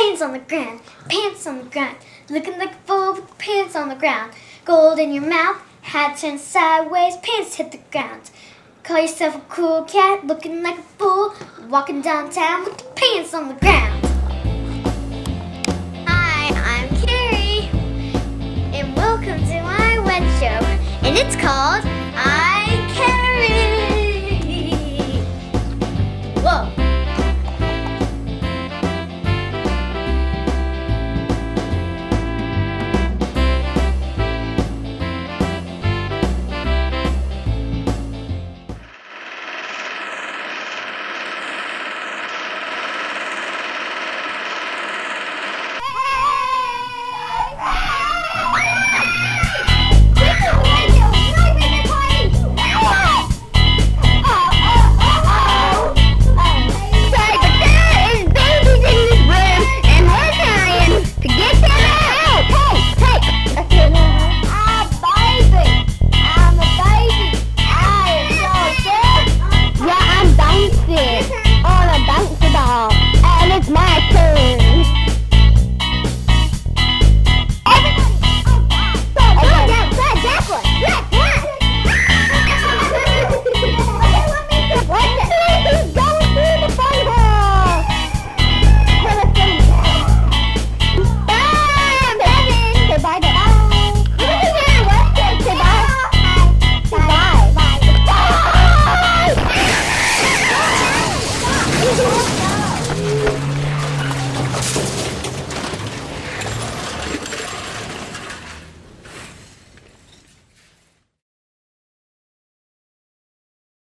pants on the ground, pants on the ground. Looking like a fool with pants on the ground. Gold in your mouth, hat turned sideways, pants hit the ground. Call yourself a cool cat, looking like a fool, walking downtown with the pants on the ground. Hi, I'm Keri, and welcome to my web show, and it's called. あ!